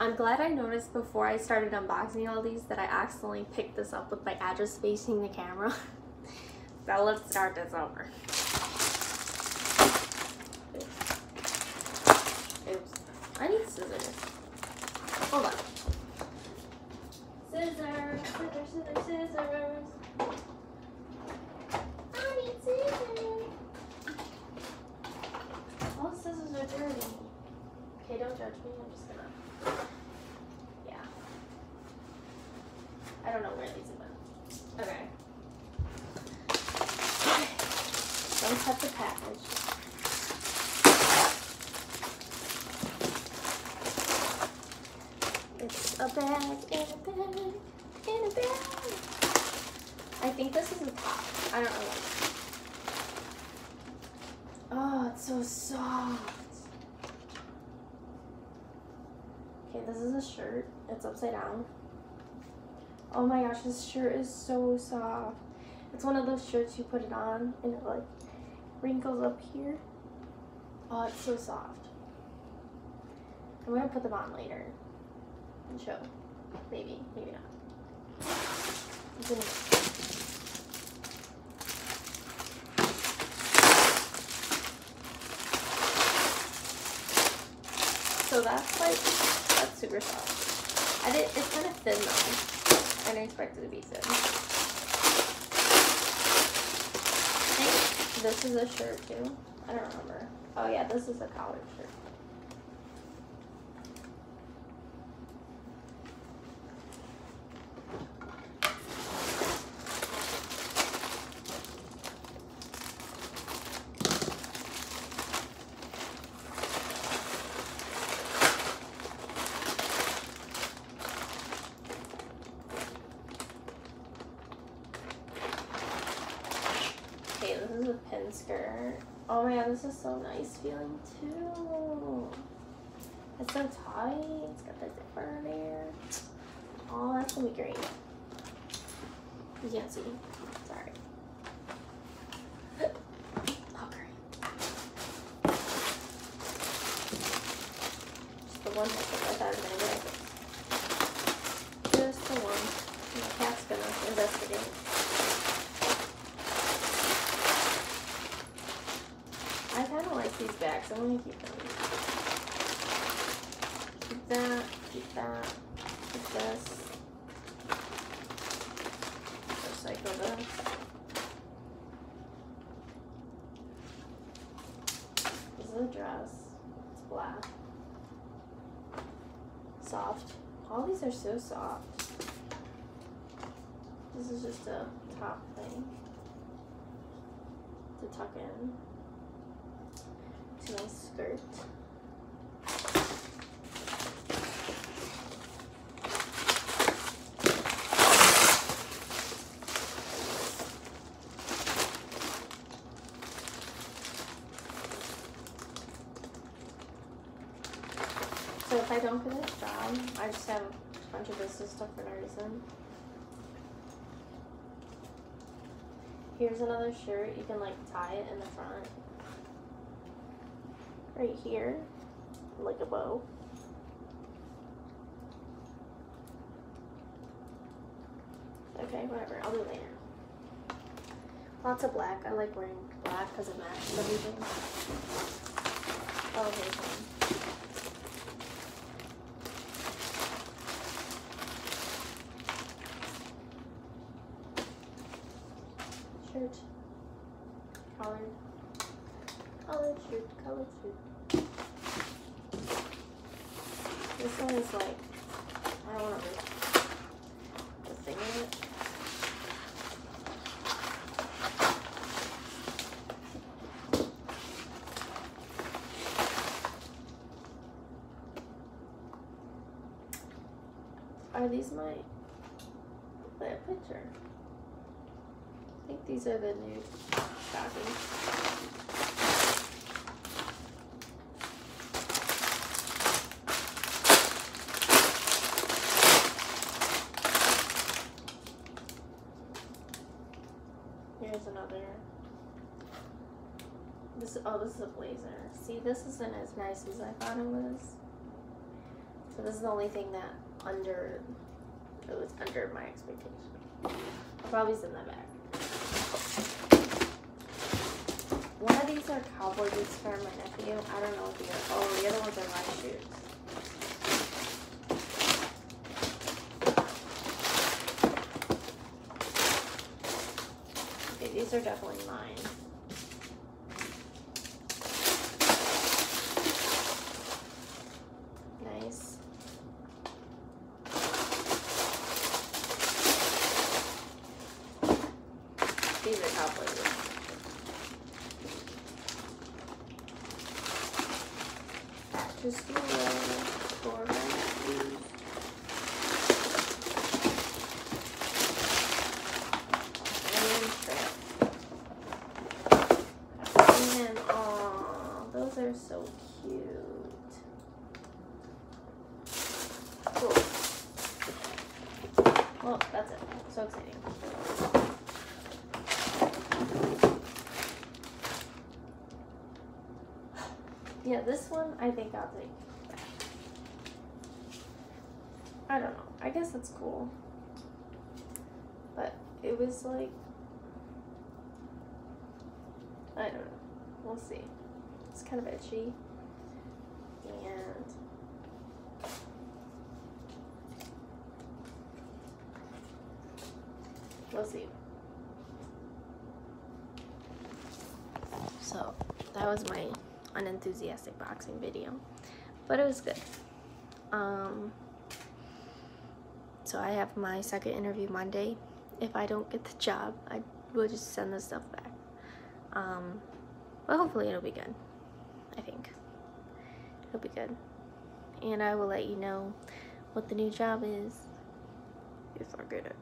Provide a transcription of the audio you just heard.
I'm glad I noticed before I started unboxing all these that I accidentally picked this up with my address facing the camera. so let's start this over. Oops. I need scissors. Hold on. Scissors, scissors, scissors, scissors. I need scissors. All scissors are dirty. Okay, don't judge me. I'm just gonna. Yeah. I don't know where these went. Okay. Don't touch the package. It's a bag in a bag in a bag. I think this is a top. I don't know. Oh, it's so soft. Okay, this is a shirt. It's upside down. Oh my gosh, this shirt is so soft. It's one of those shirts you put it on and it like wrinkles up here. Oh, it's so soft. I'm gonna put them on later and show. Maybe, maybe not. In- So that's like, that's super soft. I did, it's kind of thin though. I didn't expect it to be thin. I think this is a shirt too. I don't remember. Oh yeah, this is a collared shirt. Okay, this is skirt. Oh my god, this is so nice feeling too. It's so tight. It's got the zipper there. Oh, that's gonna be great. You can't see. Sorry. Oh, great. Just the one. I thought I was gonna get. Just the one. My cat's gonna investigate. I kind of like these bags. I'm gonna keep them. Keep that. Keep that. Keep this. Recycle this. This is a dress. It's black. Soft. All these are so soft. This is just a top thing to tuck in to my skirt. So if I don't this job, I just have a bunch of business stuff for no reason. Here's another shirt. You can like tie it in the front right here, like a bow. Okay, whatever. I'll do later. Lots of black. I like wearing black because it matches everything. Oh, okay, fine. Shirt. Collared. Collared shirt. Collared shirt. This one is like, I don't want to the thing in it. Are these my picture? I think these are the new stockings. Here's another. This oh this is a blazer. See this isn't as nice as I thought it was. So this is the only thing that under it was under my expectation. I'll probably send that back. One of these are cowboy boots for my nephew. I don't know if the other oh the other ones are my shoes. These are definitely mine. Nice. These are cowboy boots. Just a little for. And aw, those are so cute. Cool. Well, that's it. So exciting. Yeah, this one I think I'll take. I don't know. I guess it's cool. But it was like I don't know. We'll see. It's kind of itchy. And we'll see. So that was my unenthusiastic boxing video. But it was good. Um so I have my second interview Monday. If I don't get the job, I will just send the stuff back. Um, but hopefully it'll be good. I think it'll be good, and I will let you know what the new job is if I get it.